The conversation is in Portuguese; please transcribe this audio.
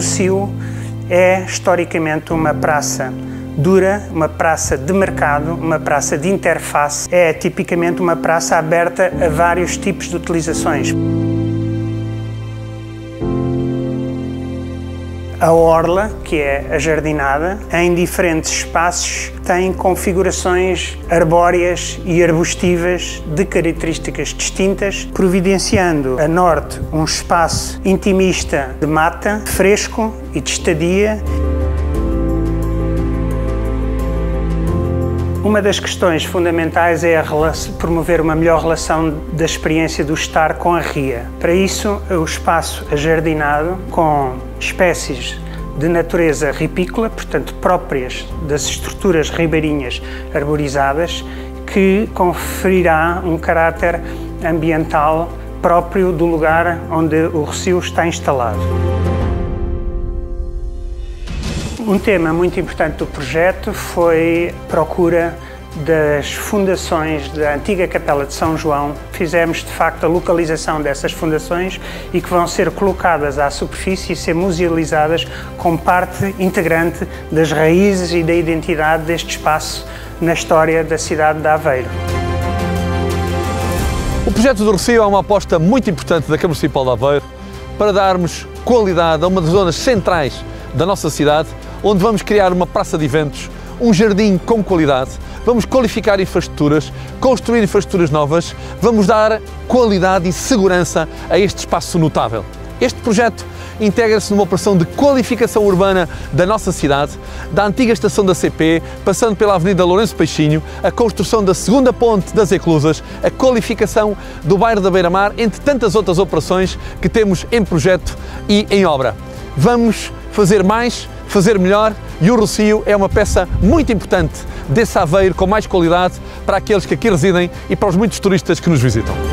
Rossio é historicamente uma praça dura, uma praça de mercado, uma praça de interface. É tipicamente uma praça aberta a vários tipos de utilizações. A orla, que é a jardinada, em diferentes espaços tem configurações arbóreas e arbustivas de características distintas, providenciando a norte um espaço intimista de mata, fresco e de estadia. Uma das questões fundamentais é promover uma melhor relação da experiência do estar com a ria. Para isso, o espaço ajardinado, com espécies de natureza ripícola, portanto próprias das estruturas ribeirinhas arborizadas, que conferirá um caráter ambiental próprio do lugar onde o recio está instalado. Um tema muito importante do projeto foi a procura das fundações da antiga Capela de São João. Fizemos de facto a localização dessas fundações e que vão ser colocadas à superfície e ser musealizadas como parte integrante das raízes e da identidade deste espaço na história da cidade de Aveiro. O projeto do Rocio é uma aposta muito importante da Câmara Municipal de Aveiro para darmos qualidade a uma das zonas centrais da nossa cidade onde vamos criar uma praça de eventos, um jardim com qualidade, vamos qualificar infraestruturas, construir infraestruturas novas, vamos dar qualidade e segurança a este espaço notável. Este projeto integra-se numa operação de qualificação urbana da nossa cidade, da antiga estação da CP, passando pela Avenida Lourenço Peixinho, a construção da segunda ponte das Eclusas, a qualificação do bairro da Beira-Mar, entre tantas outras operações que temos em projeto e em obra. Vamos fazer mais fazer melhor e o Rocio é uma peça muito importante desse Aveiro com mais qualidade para aqueles que aqui residem e para os muitos turistas que nos visitam.